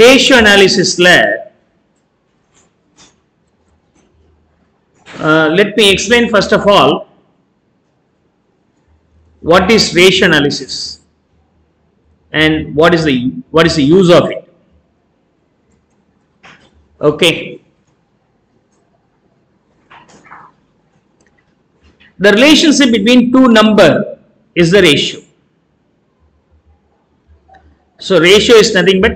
Ratio அனாலிசிஸ்ல let me explain first of all what is ratio analysis and what is the what is the use of it okay the relationship between two number is the ratio so ratio is nothing but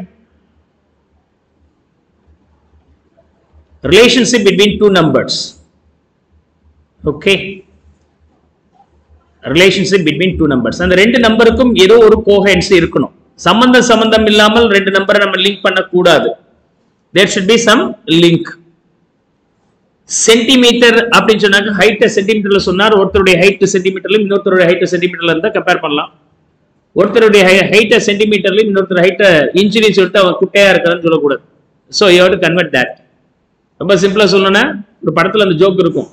relationship between two numbers. Okay? Relationship between two numbers அந்த ரெண்டு நம்பருக்கும் ஏதோ ஒரு கோஹென்ஸ் இருக்கணும். சம்பந்தம் சம்பந்தம் இல்லாமல் ரெண்டு நம்பரை நம்ம லிங்க் பண்ணக்கூடாது. There should be some link centimetre அப்படின்னு சொன்னாக்க ஹைட் சென்டிமீட்டர்ல சொன்னார். ஒருத்தருடைய ஹைட் சென்டிமீட்டர்ல இன்னொருத்தருடைய ஹைட் சென்டிமீட்டர்ல இருந்தா கம்பேர் பண்ணலாம். ஒருத்தருடைய ஹைட்டை சென்டிமீட்டர்ல இன்னொருத்தர் ஹைட்டை இன்ச்சுன்னு சொல்லிட்டு அவன் குட்டையா இருக்கிறான்னு சொல்லக்கூடாது. So you to convert that ரொம்ப சிம்பிளா சொல்லணும்னா ஒரு படத்துல அந்த ஜோக் இருக்கும்.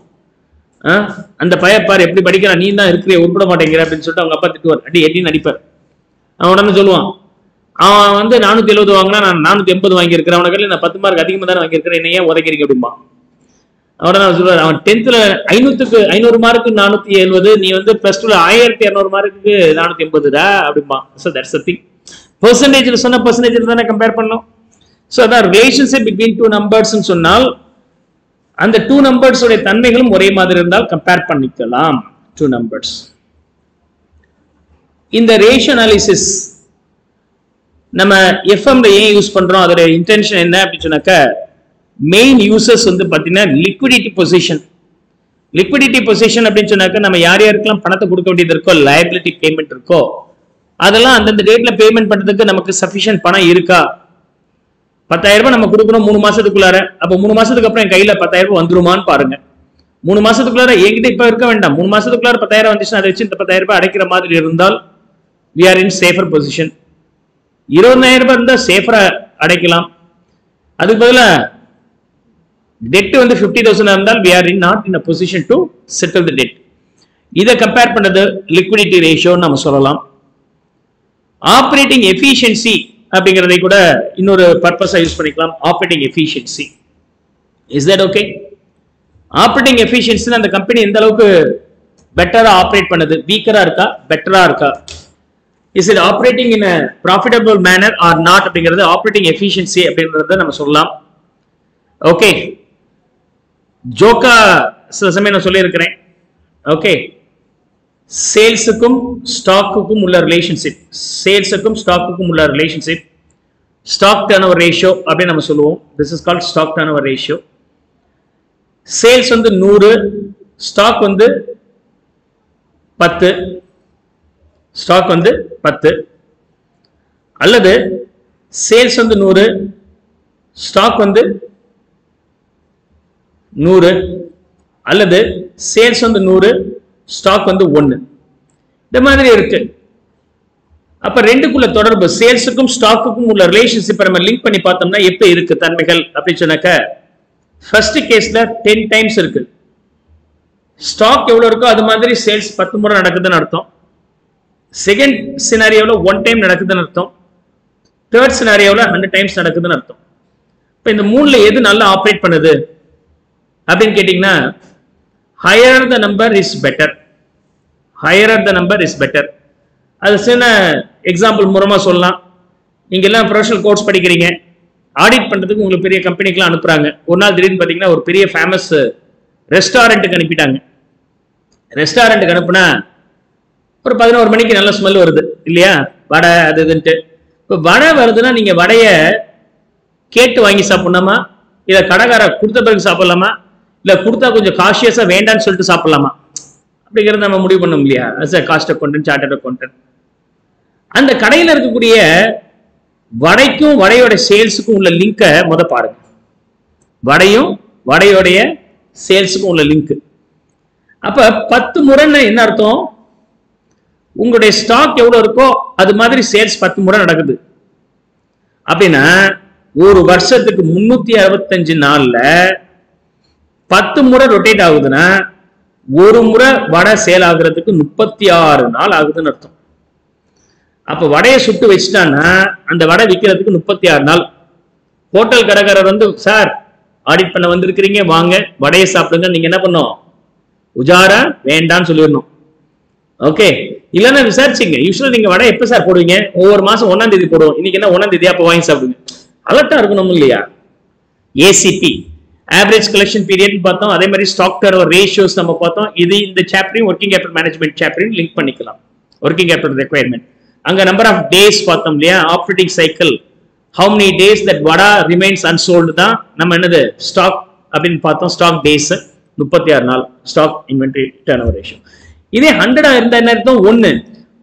ஆ? அந்த பயப்பார் எப்படி படிக்கிறான் நீ தான் இருக்கிற உருப்பிட மாட்டேங்கிற அப்படின்னு சொல்லிட்டு அவங்க அப்பா திட்டுவார். அடி எட்டின்னு அடிப்பார். அவன் உடனே சொல்லுவான் அவன் வந்து நானூற்றி எழுபது வாங்கினா நான் நானூற்றி எண்பது வாங்கியிருக்கிறேன். அவனுக்கு நான் பத்து மார்க் அதிகமாக தானே வாங்கியிருக்கிறேன். என்ன ஏன் உதைக்கிறீங்க அப்படிம்பா. அவனை நான் சொல்லுவார் அவன் டென்த்தில் ஐநூற்றுக்கு ஐநூறு மார்க்கு நானூற்றி எழுபது நீ வந்து ப்ளஸ் டூவில் ஆயிரத்தி இரநூறு மார்க்குக்கு நானூற்றி எண்பதுடா? அப்படிம்பா. ஸோ தட்ஸ் திங் பர்சன்டேஜில் சொன்ன பர்சன்டேஜில் தானே கம்பேர் பண்ணோம் ஸோ அதான் ரிலேஷன்ஷிப் பிட்வீன் டூ நம்பர்ஸ்னு சொன்னால் அந்த டூ நம்பர்ஸ் உடைய தன்மைகளும் ஒரே மாதிரி இருந்தால் கம்பேர் பண்ணிக்கலாம் டூ நம்பர்ஸ் இந்த ரேஷியோ நம்ம எஃப்எம்ல ஏன் யூஸ் பண்றோம்? அதோட இன்டென்ஷன் என்ன அப்படின்னு சொன்னாக்க மெயின் யூசஸ் வந்து பார்த்தீங்கன்னா லிக்விடிட்டி பொசிஷன் லிக்விடிட்டி பொசிஷன் அப்படின்னு சொன்னாக்க நம்ம யார் யாருக்கெல்லாம் பணத்தை கொடுக்க வேண்டியது இருக்கோ லயபிலிட்டி பேமெண்ட் இருக்கோ அதெல்லாம் அந்தந்த டேட்ல பேமெண்ட் பண்ணுறதுக்கு நமக்கு சஃபிஷியன்ட் பணம் இருக்கா? பத்தாயிரம் ரூபாய் நம்ம கொடுக்கணும் மூணு மாசத்துக்குள்ளார. அப்ப மூணு மாசத்துக்கு அப்புறம் என் கையில பத்தாயிரம் ரூபாய் வந்துருமான்னு பாருங்க. மூணு மாசத்துக்குள்ளார என்கிட்ட இப்ப இருக்க வேண்டாம். மூணு மாசத்துக்குள்ளார பத்தாயிரம் வந்துச்சுன்னா அதை வச்சு இந்த பத்தாயிரம் ரூபாய் அடைக்கிற மாதிரி இருந்தால் we are in safer position இருபதாயிரம் ரூபாய் இருந்தா சேஃபரா அடைக்கலாம். அதுக்கு பதிலா டெட் வந்து ஃபிஃப்டி தௌசண்ட் இருந்தால் we are in not in a position to settle the debt இதை கம்பேர் பண்ணது லிக்விடிட்டி ரேஷியோன்னு நம்ம சொல்லலாம். ஆப்ரேட்டிங் எஃபிஷியன்சி அப்படிங்கிறதை கூட இன்னொரு பர்பஸாக யூஸ் பண்ணிக்கலாம். Operating efficiency is that okay operating efficiency அந்த கம்பெனி எந்த அளவுக்கு பெட்டராக ஆப்ரேட் பண்ணுது? வீக்கராக இருக்கா? பெட்டராக இருக்கா? Is it operating in profitable manner or not அப்படிங்கிறது ஆப்ரேட்டிங் எஃபிஷியன்சி அப்படிங்கறத நம்ம சொல்லலாம். ஓகே ஜோக்கா சில சமயம் நான் சொல்லியிருக்கிறேன். ஓகே சேல்ஸுக்கும் ஸ்டாக்குக்கும் உள்ள ரிலேஷன்ஷிப் சேல்ஸுக்கும் ஸ்டாக்குக்கும் உள்ள relationship stock turnover ratio அப்படின்னு நம்ம சொல்லுவோம். This is called stock turnover ratio sales வந்து நூறு ஸ்டாக் வந்து பத்து ஸ்டாக் வந்து பத்து. அல்லது சேல்ஸ் வந்து நூறு ஸ்டாக் வந்து நூறு. அல்லது சேல்ஸ் வந்து நூறு ஸ்டாக் வந்து ஒன்று இந்த மாதிரி இருக்கு. அப்ப ரெண்டுக்குள்ள தொடர்பு சேல்ஸுக்கும் ஸ்டாக்குக்கும் உள்ள ரிலேஷன்ஷிப் நம்ம லிங்க் பண்ணி பார்த்தோம்னா எப்ப இருக்கு தன்மைகள் அப்படின்னு சொன்னாக்க ஃபர்ஸ்ட் கேஸ்ல டென் டைம்ஸ் இருக்கு. ஸ்டாக் எவ்வளவு இருக்கோ அது மாதிரி சேல்ஸ் பத்து முறை நடக்குதுன்னு அர்த்தம். செகண்ட் சினாரியோவில் ஒன் டைம் நடக்குதுன்னு அர்த்தம். தேர்ட் சினாரியோவில் ஹண்ட்ரட் டைம்ஸ் நடக்குதுன்னு அர்த்தம். இப்போ இந்த மூணுல எது நல்லா ஆப்ரேட் பண்ணுது? அப்படின்னு கேட்டிங்கன்னா higher the number is better higher the number is better அது சின்ன எக்ஸாம்பிள் மூலமாக சொல்லலாம். நீங்க எல்லாம் ப்ரொஃபஷனல் கோர்ஸ் படிக்கிறீங்க. ஆடிட் பண்ணுறதுக்கு உங்களுக்கு பெரிய கம்பெனிக்கெல்லாம் அனுப்புகிறாங்க ஒரு நாள் திடீர்னு பார்த்தீங்கன்னா ஒரு பெரிய ஃபேமஸ் ரெஸ்டாரண்ட்டுக்கு அனுப்பிட்டாங்க. ரெஸ்டாரண்ட்டுக்கு அனுப்புனா ஒரு பதினோரு மணிக்கு நல்ல ஸ்மெல் வருது. இல்லையா? வடை அது இதுன்ட்டு. இப்போ வடை வருதுன்னா நீங்க வடைய கேட்டு வாங்கி சாப்பிடணுமா? இதை கடைக்கார கொடுத்த பிறகு சாப்பிடலாமா? இல்ல கொடுத்தா கொஞ்சம் காஷியஸா வேண்டாம்னு சொல்லிட்டு சாப்பிடலாமா? அப்படிங்கிறத நம்ம முடிவு பண்ணோம் இல்லையா? As a cost accountant chartered accountant அந்த கடையில் இருக்கக்கூடிய வடைக்கும் வடையோட சேல்ஸுக்கும் உள்ள லிங்கை முத பாருங்க. வடையும் வடையோடைய சேல்ஸுக்கும் உள்ள லிங்க் அப்ப பத்து முறைன்னு என்ன அர்த்தம்? உங்களுடைய ஸ்டாக் எவ்வளவு இருக்கோ அது மாதிரி சேல்ஸ் பத்து முறை நடக்குது. அப்படின்னா ஒரு வருஷத்துக்கு முன்னூத்தி அறுபத்தஞ்சு நாள்ல பத்து முறை ரொட்டேட் ஆகுதுன்னா ஒரு முறை வடை சேல் ஆகுறதுக்கு முப்பத்தி ஆறு நாள் ஆகுதுன்னு அர்த்தம். அப்ப வடையை சுட்டு வச்சுட்டான்னா அந்த வடை விற்கிறதுக்கு முப்பத்தி ஆறு நாள். ஹோட்டல் கடைக்காரர் வந்து சார் ஆடிட் பண்ண வந்திருக்கிறீங்க வாங்க. வடையை சாப்பிடுங்க. நீங்க என்ன பண்ணும்? உஜாரா? வேண்டாம்னு சொல்லிடணும். ஓகே இல்லைன்னா விசாரிச்சிங்க. யூஸ்வலா நீங்க வடை எப்ப சார் போடுவீங்க? ஒவ்வொரு மாசம் ஒன்னாம் தேதி போடுவோம். இன்னைக்கு என்ன ஒன்னாம் தேதி அப்போ வாங்கி சாப்பிடுங்க. அலர்ட்டா இருக்கணும் இல்லையா? ஏசிபி ஆவரேஜ் கலெக்ஷன் பீரியட் பார்த்தோம். அதே மாதிரி ஸ்டாக் டர்ன் ரேஷியோஸ் நம்ம பார்த்தோம். இது இந்த சாப்டரையும் ஒர்க்கிங் கேபிட்டல் மேனேஜ்மெண்ட் சாப்டரையும் லிங்க் பண்ணிக்கலாம். ஒர்க்கிங் கேபிட்டல் ரெக்யர்மெண்ட் அங்க நம்பர் ஆஃப் டேஸ் பார்த்தோம் இல்லையா? Operating cycle how many days that vada remains unsold தான் நம்ம என்னது? ஸ்டாக் அப்படின்னு பார்த்தோம். ஸ்டாக் டேஸ் முப்பத்தி ஆறு நாள். Stock inventory turnover ratio இதே ஹண்ட்ரடா இருந்தா என்ன அர்த்தம்?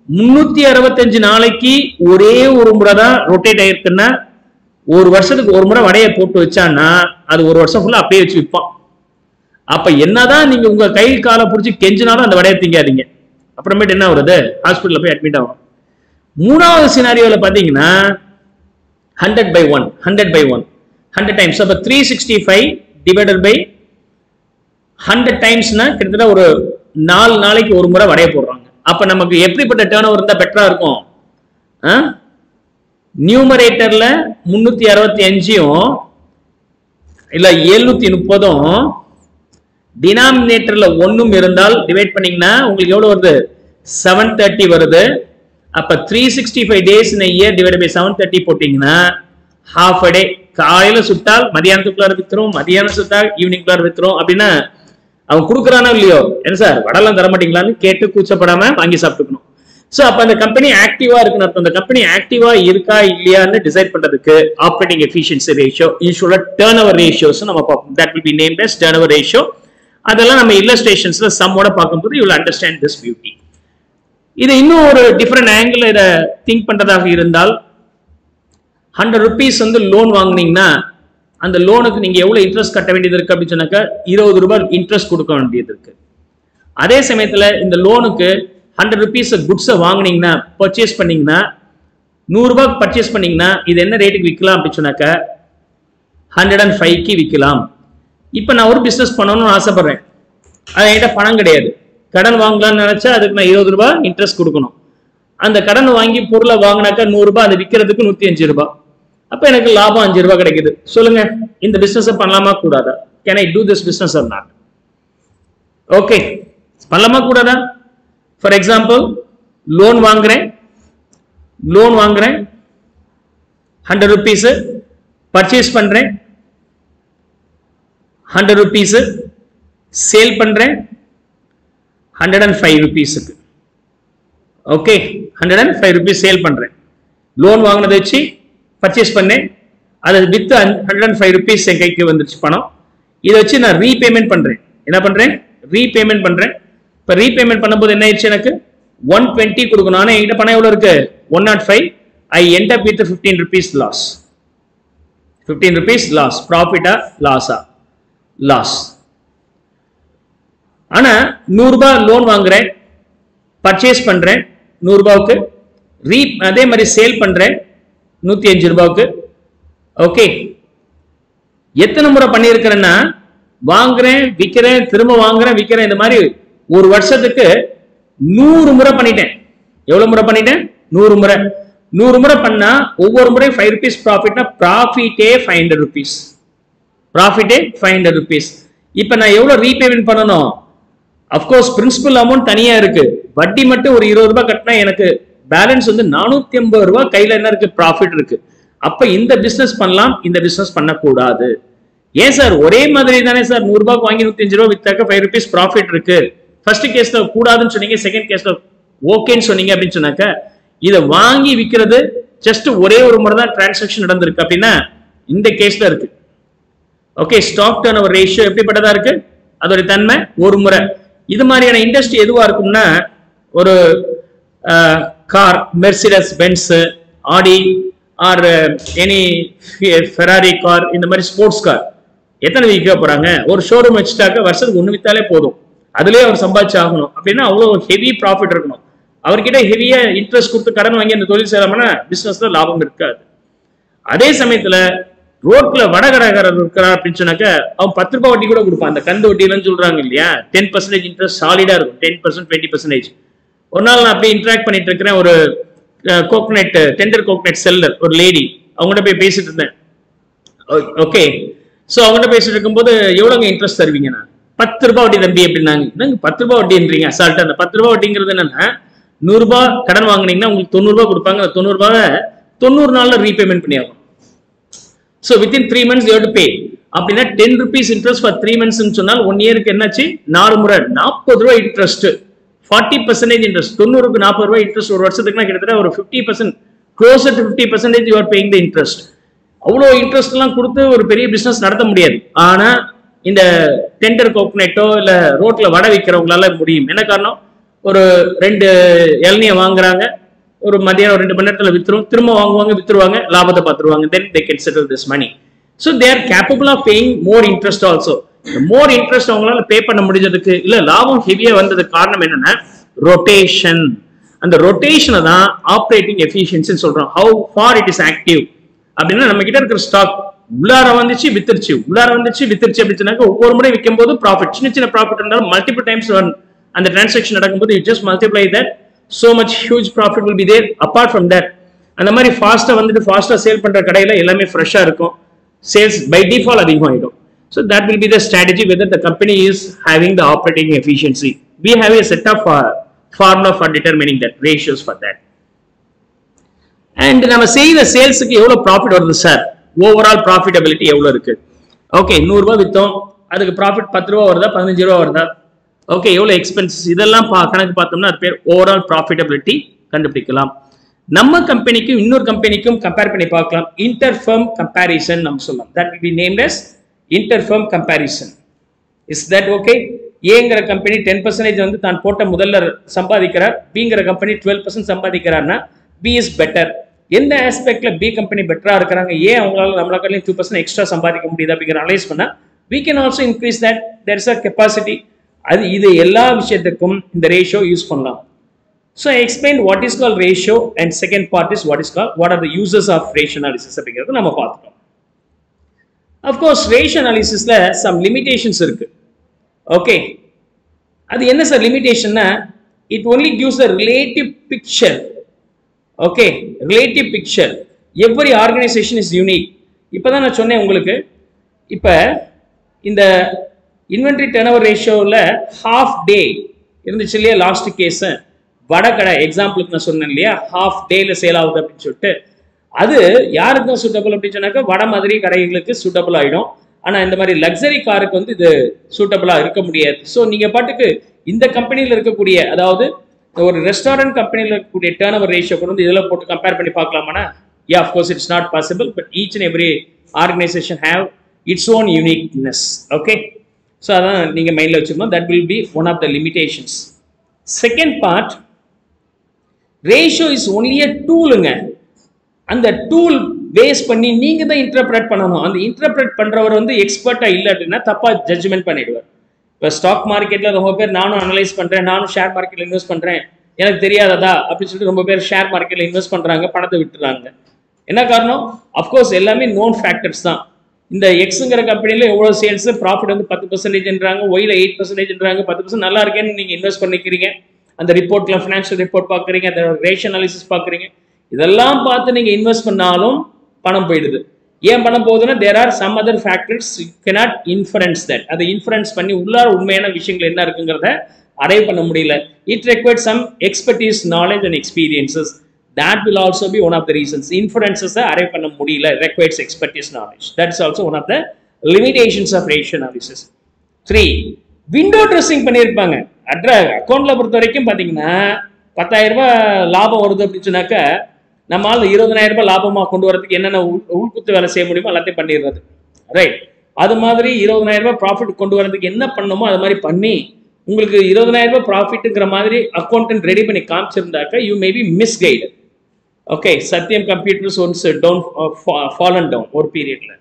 முன்னூத்தி அறுபத்தஞ்சு நாளைக்கு ஒரே ஒரு முறை தான் ரொட்டேட் ஆயிருக்குன்னா ஒரு வருஷத்துக்கு ஒரு முறை வடையை போட்டு வச்சான்னா அது ஒரு வருஷம் ஃபுல்லா அப்படியே வச்சு விற்பான் அப்ப என்னதான் நீங்க உங்க கை காலை பிடிச்சி கெஞ்சினாலும் அந்த வடையை திங்காதீங்க. அப்புறமேட்டு என்ன வருது ஹாஸ்பிட்டல்ல போய் அட்மிட் ஆகும் மூணாவது சினாரியோல பாத்தீங்கன்னா hundred by one hundred by one hundred times அப்ப three sixty five divided by hundred டைம்ஸ்னா கிட்டத்தட்ட ஒரு நாலு நாளைக்கு ஒரு முறை வடைய போடுறாங்க. அப்ப நமக்கு எப்படிப்பட்ட டேர்ன் ஓவர் இருந்தா பெட்டரா இருக்கும்? நியூமரேட்டர்ல முன்னூத்தி அறுபத்தி அஞ்சையும் இல்ல எழுநூத்தி முப்பதும் டினாமினேட்டர்ல ஒன்னும் இருந்தால் டிவைட் பண்ணீங்கன்னா உங்களுக்கு எவ்வளவு வருது? செவன் தேர்ட்டி வருது. அப்ப three sixty five days in year divide by seven thirty போட்டீங்கன்னா ஹாஃப் அ டே காலையில சுட்டால் மதியானத்துக்குள்ளார வித்துரும் மதியானம் சுட்டால் ஈவினிங்குள்ளார வித்துரும் அப்படின்னா அவன் கொடுக்குறானோ இல்லையோ? என்ன சார் வடலாம் தர மாட்டீங்களான்னு கேட்டு கூச்சப்படாம வாங்கி சாப்பிட்டுக்கணும். சோ அப்ப அந்த கம்பெனி ஆக்டிவா இருக்குன்னு அர்த்தம். அந்த கம்பெனி ஆக்டிவா இருக்கா இல்லையான்னு டிசைட் பண்றதுக்கு ஆப்ரேட்டிங் எஃபிஷியன்சி ரேஷியோ யூஸ்வலா டேர்ன் ஓவர் ரேஷியோஸ் நம்ம பார்ப்போம். That will be name best turnover ratio அதெல்லாம் நம்ம இல்லஸ்ட்ரேஷன்ஸ்ல சம்மோட பார்க்கும்போது யூ அண்டர்ஸ்டாண்ட் திஸ் பியூட்டி இது இன்னும் ஒரு டிஃப்ரெண்ட் ஆங்கிள் இதை திங்க் பண்றதாக இருந்தால் ஹண்ட்ரட் ருபீஸ் வந்து லோன் வாங்கினீங்கன்னா அந்த லோனுக்கு நீங்க எவ்வளவு இன்ட்ரெஸ்ட் கட்ட வேண்டியது இருக்கு அப்படின்னு சொன்னாக்கா இருபது ரூபாய் இன்ட்ரெஸ்ட் கொடுக்க வேண்டியது இருக்கு. அதே சமயத்துல இந்த லோனுக்கு ஹண்ட்ரட் ருபீஸ் குட்ஸை வாங்குனீங்கன்னா பர்ச்சேஸ் பண்ணீங்கன்னா நூறுரூபா பர்ச்சேஸ் பண்ணீங்கன்னா இது என்ன ரேட்டுக்கு விற்கலாம் அப்படின்னு சொன்னாக்க ஹண்ட்ரட் அண்ட் ஃபைவ்க்கு விற்கலாம். இப்போ நான் ஒரு பிஸ்னஸ் பண்ணணும்னு ஆசைப்பட்றேன். அது என்கிட்ட பணம் கிடையாது. கடன் வாங்கலாம்னு நினச்சா அதுக்கு நான் இருபது ரூபா இன்ட்ரெஸ்ட் கொடுக்கணும். அந்த கடன் வாங்கி பொருளை வாங்கினாக்கா நூறுரூபா அதை விற்கிறதுக்கு நூற்றி அஞ்சு ரூபா அப்போ எனக்கு லாபம் அஞ்சு ரூபாய் கிடைக்குது. சொல்லுங்க இந்த பிஸ்னஸை பண்ணலாமா கூடாதா? Can I do this business or not okay பண்ணலாமா கூடாதா? ஃபார் எக்ஸாம்பிள் லோன் வாங்குறேன் லோன் வாங்குறேன் ஹண்ட்ரட் ருபீஸு பர்ச்சேஸ் பண்ணுறேன் ஹண்ட்ரட் ருபீஸு சேல் பண்ணுறேன் hundred and five ருபீஸுக்கு okay hundred and five rupees sale பண்ணுறேன் லோன் வாங்கினதை வச்சு பர்ச்சேஸ் பண்ணேன். அதை வித்து ஹண்ட்ரட் அண்ட் ஃபைவ் ருபீஸ் என் கைக்கு வந்துருச்சு பணம். இதை வச்சு நான் ரீபேமெண்ட் பண்ணுறேன் என்ன பண்ணுறேன் ரீபேமெண்ட் பண்ணுறேன் இப்போ ரீபேமெண்ட் பண்ணும்போது என்ன ஆயிடுச்சு எனக்கு? ஒன் டுவெண்ட்டி கொடுக்கணும். ஆனால் என்கிட்ட பணம் எவ்வளோ இருக்கு? One not five I end up with fifteen rupees loss fifteen rupees loss ப்ராஃபிட்டா லாஸா லாஸ் ஆனால் நூறுரூபா லோன் வாங்குறேன். பர்ச்சேஸ் பண்ணுறேன் நூறுரூபாவுக்கு ரீ அதே மாதிரி சேல் பண்ணுறேன் நூற்றி அஞ்சு ரூபாவுக்கு. ஓகே எத்தனை முறை பண்ணியிருக்கிறேன்னா வாங்குறேன் விற்கிறேன் திரும்ப வாங்குறேன் விற்கிறேன் இந்த மாதிரி ஒரு வருஷத்துக்கு நூறு முறை பண்ணிட்டேன். எவ்வளவு முறை பண்ணிட்டேன்? நூறு முறை. நூறு முறை பண்ணா ஒவ்வொரு முறை ஃபைவ் ருபீஸ் ப்ராஃபிட்னா ப்ராஃபிட்டே ஃபைவ் ஹண்ட்ரட் ருபீஸ் ப்ராஃபிட்டே ஃபைவ் ஹண்ட்ரட் ருபீஸ் இப்போ நான் எவ்வளோ ரீபேமெண்ட் பண்ணணும்? அஃப்கோர்ஸ் பிரின்சிபல் அமௌண்ட் தனியா இருக்கு. வட்டி மட்டும் ஒரு இருபது ரூபாய் கட்டினா எனக்கு பேலன்ஸ் வந்து நானூத்தி ஐம்பது ரூபாய் கையில என்ன இருக்கு? ப்ராஃபிட் இருக்கு. அப்ப இந்த பிசினஸ் பண்ணலாம் இந்த பிசினஸ் பண்ணக்கூடாது. ஏன் சார்? ஒரே மாதிரி தானே சார்? நூறு ரூபாய்க்கு வாங்கி நூத்தி அஞ்சு ரூபாய் வித்தாக்க ஃபைவ் ருபீஸ் ப்ராஃபிட் இருக்கு. ஃபர்ஸ்ட் கேஸ்ல கூடாதுன்னு சொன்னீங்க செகண்ட் கேஸ்ல ஓகேன்னு சொன்னீங்க அப்படின்னு சொன்னாக்க இதை வாங்கி விற்கிறது ஜஸ்ட் ஒரே ஒரு முறை தான் டிரான்சாக்ஷன் நடந்திருக்கு. அப்படின்னா இந்த கேஸ்ல இருக்கு. Okay stock turnover ratio எப்படிப்பட்டதா இருக்கு? அதோட தன்மை ஒரு முறை. இது மாதிரியான இண்டஸ்ட்ரி எதுவா இருக்கும்னா ஒரு car Mercedes Benz Audi or any Ferrari car இந்த மாதிரி ஸ்போர்ட்ஸ் கார் எத்தனை விற்க போறாங்க? ஒரு ஷோரூம் வச்சுட்டாக்க வருஷத்துக்கு ஒன்று வித்தாலே போதும். அதுலேயே அவர் சம்பாதிச்சு ஆகணும். அப்படின்னா அவ்வளோ ஹெவி ப்ராஃபிட் இருக்கணும். அவர்கிட்ட ஹெவியா இன்ட்ரெஸ்ட் கொடுத்து கடன் வாங்கி அந்த தொழில் செய்யலாம்னா பிசினஸ்ல லாபம் இருக்காது. அதே சமயத்துல ரோட்ல வடகரகரர் இருக்கிறார் அப்படின்னு சொன்னாக்க அவன் பத்து ரூபாய் வட்டி கூட கொடுப்பான். அந்த கந்து வட்டிலன்னு சொல்றாங்க இல்லையா? டென் பர்சன்டேஜ் இன்ட்ரெஸ்ட் சாலிடா இருக்கும். டென் பர்சன்ட் டுவெண்ட்டி பர்சன்டேஜ் ஒரு நாள் நான் அப்படியே இன்ட்ராக்ட் பண்ணிட்டு இருக்கிறேன். ஒரு கோகனட் டெண்டர் கோகனட் செல்லர் ஒரு லேடி அவங்ககிட்ட போய் பேசிட்டு இருந்தேன். ஓகே ஸோ அவங்ககிட்ட பேசிட்டு இருக்கும்போது எவ்வளோங்க இன்ட்ரெஸ்ட் தருவீங்க நான் பத்து ரூபாய் வட்டி தம்பி அப்படின்னாங்க. என்னங்க பத்து ரூபாய் வட்டின்றீங்க? அசால்ட்டா அந்த பத்து ரூபாய் வட்டிங்கிறது என்னன்னா நூறுரூபா கடன் வாங்குனீங்கன்னா உங்களுக்கு தொண்ணூறுபா கொடுப்பாங்க. அந்த தொண்ணூறுபாவை தொண்ணூறு நாளில் repayment பண்ணியாகும் so within three months you to pay அப்படின்னா ten rupees interest for three months சொன்னால் ஒன் இயருக்கு என்னாச்சு? நாலு முறை. நாற்பது ரூபாய் இன்ட்ரெஸ்ட் ஃபார்ட்டி பர்சன்டேஜ் இன்ட்ரெஸ்ட் தொண்ணூறுக்கு நாற்பது ரூபாய் இன்ட்ரெஸ்ட் ஒரு வருஷத்துக்குனா கிட்டத்தட்ட ஒரு fifty percent close to fifty percentage you are paying the interest அவ்வளோ இன்ட்ரெஸ்ட் எல்லாம் கொடுத்து ஒரு பெரிய பிஸ்னஸ் நடத்த முடியாது. ஆனால் இந்த டெண்டர் கோக்னெட்டோ இல்லை ரோட்டில் வடை விற்கிறவங்களால முடியும். என்ன காரணம்? ஒரு ரெண்டு இளநியை வாங்குறாங்க. ஒரு மதியானம் ரெண்டு மணி நேரத்தில் வித்துரும். திரும்ப வாங்குவாங்க வித்துருவாங்க லாபத்தை பார்த்துருவாங்க. Then they can settle this money so they are capable of paying more interest also more interest அவங்களால பே பண்ண முடிஞ்சதுக்கு இல்லை லாபம் ஹெவியாக வந்ததுக்கு காரணம் என்னன்னா ரொட்டேஷன் அந்த ரொட்டேஷனை தான் ஆப்ரேட்டிங் எஃபிஷியன்சின்னு சொல்கிறோம் how far it is active அப்படின்னா நம்ம கிட்ட இருக்கிற ஸ்டாக் உள்ளார வந்துச்சு வித்துருச்சு. உள்ளார வந்துச்சு வித்துருச்சு அப்படின்னாக்க ஒவ்வொரு முறை விற்கும் போது ப்ராஃபிட் சின்ன சின்ன ப்ராஃபிட் இருந்தாலும் மல்டிபிள் டைம்ஸ் அந்த டிரான்சாக்ஷன் நடக்கும்போது you just multiply that so much huge profit will be there apart from that அந்த மாதிரி ஃபாஸ்ட்டாக வந்துட்டு ஃபாஸ்ட்டாக சேல் பண்ணுற கடையில் எல்லாமே ஃப்ரெஷ்ஷாக இருக்கும். Sales by default அதிகமாகிடும் so that will be the strategy whether the company is having the operating efficiency we have a set of formula for determining that ratios for that and நம்ம செய்த சேல்ஸுக்கு எவ்வளோ profit வருது sir overall profitability எவ்வளவு இருக்கு? Okay நூறுரூவா வித்தோம். அதுக்கு profit பத்து ரூபா வருதா பதினஞ்சு ரூபா வருதா? ஓகே எவ்வளவு எக்ஸ்பென்சஸ் இதெல்லாம் பா கணக்கு பார்த்தோம்னா அது பேர் ஓவரால் ப்ராஃபிட்டபிலிட்டி கண்டுபிடிக்கலாம். நம்ம கம்பெனிக்கும் இன்னொரு கம்பெனிக்கும் கம்பேர் பண்ணி பார்க்கலாம். இன்டர்ஃபர்ம் கம்பேரிசன் நம்ம சொல்லலாம் that will be named as interfirm comparison is that okay ஏங்கிற கம்பெனி டென் பர்சன்டேஜ் வந்து தான் போட்ட முதல்ல சம்பாதிக்கிறார். பிங்கிற கம்பெனி டுவெல் பர்சன்ட் சம்பாதிக்கிறார்னா பி இஸ் பெட்டர் எந்த ஆஸ்பெக்ட்ல பி கம்பெனி பெட்டரா இருக்கிறாங்க? ஏன் அவங்களால நம்மளால டூ பர்சன்ட் எக்ஸ்ட்ரா சம்பாதிக்க முடியுது அப்படிங்கிற அனலைஸ் பண்ணா we can also increase that there is a capacity அது இது எல்லா விஷயத்துக்கும் இந்த ரேஷியோ யூஸ் பண்ணலாம். So explain what is call ratio and second part is what is call what are the uses of ratio analysis அப்படிங்கிறது நம்ம பார்த்துட்டோம் of course ratio அனாலிசிஸ்ல சம் லிமிடேஷன்ஸ் இருக்கு. ஓகே அது என்ன sir லிமிடேஷன்னா it only gives the relative picture okay relative picture every organisation is unique இப்போ தான் நான் சொன்னேன் உங்களுக்கு. இப்போ இந்த இன்வென்ட்ரி டர்னவர் ரேஷியோவில் ஹாஃப் டே இருந்துச்சு இல்லையா லாஸ்ட் கேஸு வடகடை எக்ஸாம்பிளுக்கு நான் சொன்னேன் இல்லையா ஹாஃப் டேல சேல் ஆகுது அப்படின்னு சொல்லிட்டு. அது யாருக்கு தான் சூட்டபிள் அப்படின்னு சொன்னாக்கா வட மாதிரி கடைகளுக்கு சூட்டபிள் ஆகிடும் ஆனால் இந்த மாதிரி லக்ஸரி காருக்கு வந்து இது சூட்டபிளாக இருக்க முடியாது. ஸோ நீங்கள் பாட்டுக்கு இந்த கம்பெனியில் இருக்கக்கூடிய அதாவது ஒரு ரெஸ்டாரண்ட் கம்பெனியில் இருக்கக்கூடிய டேர்ன் ஓவர் ரேஷியோ கூட வந்து இதில் போட்டு கம்பேர் பண்ணி பார்க்கலாமானா yeah of course it's not possible but each and every organisation have its own uniqueness okay so அதான் நீங்கள் மைண்டில் வச்சுக்கணும். That will be one of the limitations second part ratio is only a டூலுங்க அந்த tool base பண்ணி நீங்கள் தான் interpret பண்ணணும். அந்த இன்டர்பிரேட் பண்றவர் வந்து எக்ஸ்பர்ட்டாக இல்லை அப்படின்னா ஜட்ஜ்மெண்ட் பண்ணிடுவார். இப்போ ஸ்டாக் மார்க்கெட்ல ரொம்ப பேர் நானும் அனலைஸ் பண்றேன் நானும் ஷேர் மார்க்கெட்ல இன்வெஸ்ட் பண்றேன். எனக்கு தெரியாததா? அப்படின்னு சொல்லிட்டு ரொம்ப பேர் ஷேர் மார்க்கெட்ல இன்வெஸ்ட் பண்றாங்க பணத்தை விட்டுறாங்க. என்ன காரணம்? அஃப்கோர்ஸ் எல்லாமே நோன் ஃபேக்டர்ஸ் தான். இந்த எக்ஸுங்கிற கம்பெனியில் எவ்வளவு சேல்ஸ் ப்ராஃபிட் வந்து பத்து பர்சன்டேஜ்ன்றாங்க ஒயில எயிட் பர்சன்டேஜ்ன்றாங்க பத்து பர்சன்ட் நல்லா இருக்கேன்னு நீங்க இன்வெஸ்ட் பண்ணிக்கிறீங்க. அந்த ரிப்போர்ட்ல ஃபினான்ஷியல் ரிப்போர்ட் பாக்குறீங்க அந்த ரேஷன் அனாலிசிஸ் பாக்குறீங்க. இதெல்லாம் பார்த்து நீங்க இன்வெஸ்ட் பண்ணாலும் பணம் போயிடுது. ஏன் பண்ண போகுதுன்னா there are some other factors cannot inference that அதை இன்ஃபரன்ஸ் பண்ணி உள்ளார உண்மையான விஷயங்கள் என்ன இருக்குங்கிறத அரைவ் பண்ண முடியல. It required some expertise knowledge and experiences that will also be one of the reasons. Inferences arrive பண்ண முடியல. Requires expertise knowledge. That's also one of the limitations of ratio analysis. Three window dressing பண்ணியிருப்பாங்க. அட்ர அக்கௌண்ட்ல பொறுத்த வரைக்கும் பார்த்தீங்கன்னா பத்தாயிரம் ரூபாய் லாபம் வருது அப்படின்னு சொன்னாக்க நம்மால் இருபதனாயிரம் ரூபாய் லாபமாக கொண்டு வரதுக்கு என்னென்ன உள்- உள்குத்து வேலை செய்ய முடியுமோ எல்லாத்தையும் பண்ணிடுறது. ரைட் அது மாதிரி இருபதனாயிரம் ரூபாய் ப்ராஃபிட் கொண்டு வரதுக்கு என்ன பண்ணணுமோ அது மாதிரி பண்ணி உங்களுக்கு இருபதனாயிரம் ரூபாய் ப்ராஃபிட்டுங்கிற மாதிரி அக்கௌண்டன்ட் ரெடி பண்ணி காமிச்சிருந்தாக்க you may be misguide okay Satyam Computers once down fallen down ஒரு பீரியட்ல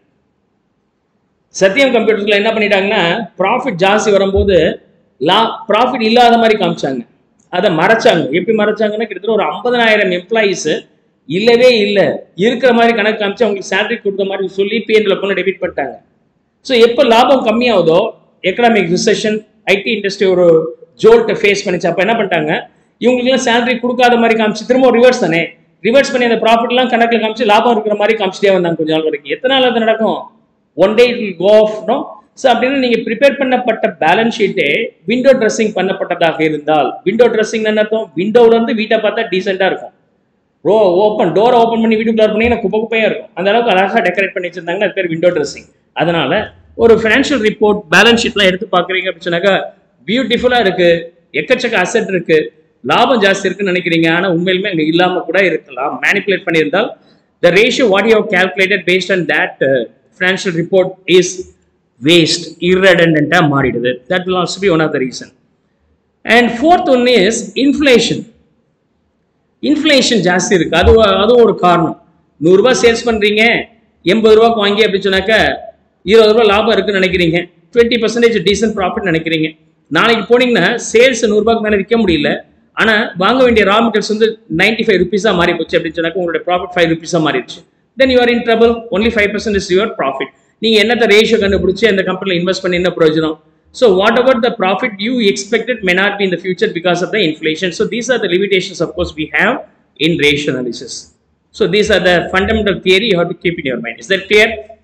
சத்யம் கம்ப்யூட்டர்ஸ்ல என்ன பண்ணிட்டாங்கன்னா ப்ராஃபிட் ஜாஸ்தி வரும்போது லா ப்ராஃபிட் இல்லாத மாதிரி காமிச்சாங்க. அதை மறைச்சாங்க. எப்படி மறைச்சாங்கன்னா கிட்டத்தட்ட ஒரு ஐம்பதனாயிரம் எம்ப்ளாயீஸ் இல்லவே இல்லை. இருக்கிற மாதிரி கணக்கு காமிச்சு அவங்களுக்கு சேலரி கொடுத்த மாதிரி சொல்லி பிஎன்ல பொண்ணு டெபிட் பண்ணிட்டாங்க. ஸோ எப்போ லாபம் கம்மியாகுதோ எக்கனாமிக் ரிசெஷன் ஐடி இண்டஸ்ட்ரி ஒரு ஜோல்ட்டை ஃபேஸ் பண்ணிச்சு. அப்போ என்ன பண்ணிட்டாங்க? இவங்களுக்குலாம் சேலரி கொடுக்காத மாதிரி காமிச்சு திரும்ப ரிவர்ஸ் தானே? ரிவர்ஸ் பண்ணி அந்த ப்ராஃபிட்லாம் கணக்கில் காமிச்சு லாபம் இருக்கிற மாதிரி காமிச்சிட்டே வந்தாங்க கொஞ்ச நாள் வரைக்கும். எத்தனை நாள் அது நடக்கும்? One day it go off no so அப்படின்னு நீங்கள் ப்ரிப்பேர் பண்ணப்பட்ட பேலன்ஸ் ஷீட்டே விண்டோ ட்ரெஸ்ஸிங் பண்ணப்பட்டதாக இருந்தால் விண்டோ ட்ரெஸ்ஸிங் என்ன அர்த்தம்? விண்டோவில் இருந்து வீட்டை பார்த்தா டீசெண்டாக இருக்கும். ரோ ஓப்பன் டோரை ஓப்பன் பண்ணி வீட்டுக்குள்ளே பண்ணீங்கன்னா குப்பை குப்பையாக இருக்கும். அந்த அளவுக்கு அழகாக டெக்கரேட் பண்ணி வச்சிருந்தாங்கன்னா அது பேர் விண்டோ ட்ரெஸ்ஸிங் அதனால ஒரு ஃபினான்ஷியல் ரிப்போர்ட் பேலன்ஸ் ஷீட்லாம் எடுத்து பார்க்குறீங்க அப்படின்னு சொன்னாக்கா பியூட்டிஃபுல்லாக இருக்குது எக்கச்சக்க அசெட் இருக்குது லாபம் ஜாஸ்தி இருக்குன்னு நினைக்கிறீங்க. ஆனால் உண்மையிலுமே அங்கே இல்லாமல் கூட இருக்கலாம். மேனிப்புலேட் பண்ணியிருந்தால் the ratio what you calculated based on that financial report is waste irredundant-ஆ மாறிடுது. That will also be one of the reason and fourth one is inflation inflation ஜாஸ்தி இருக்குது அது அதுவும் ஒரு காரணம். நூறுரூவா சேல்ஸ் பண்ணுறீங்க எண்பது ரூபாய்க்கு வாங்கி அப்படின்னு சொன்னாக்கா இருபது ரூபா லாபம் இருக்குன்னு நினைக்கிறீங்க. டுவெண்ட்டி பர்சன்டேஜ் டீசன்ட் ப்ராஃபிட் நினைக்கிறீங்க. நாளைக்கு போனீங்கன்னா சேல்ஸ் நூறுரூவாக்கு மேலே விற்க முடியல. ஆனால் வாங்க வேண்டிய ரா மெட்டீரியல்ஸ் வந்து நைன்ட்டி ஃபைவ் ருபீஸாக மாறி போச்சு அப்படின்னு சொன்னாக்க உங்களுடைய ப்ராஃபிட் ஃபைவ் ருபீஸாக மாறிடுச்சு. Then you are in trouble only five percent is your profit நீங்கள் என்னத்த ரேஷியோ கண்டுபிடிச்சி அந்த கம்பெனியில் இன்வெஸ்ட் பண்ணி என்ன பிரயோஜனம்? So whatever the profit you expected may not be in the future because of the inflation. So these are the limitations, of course, we have in ratio analysis. So these are the fundamental theory you have to keep in your mind. Is that clear?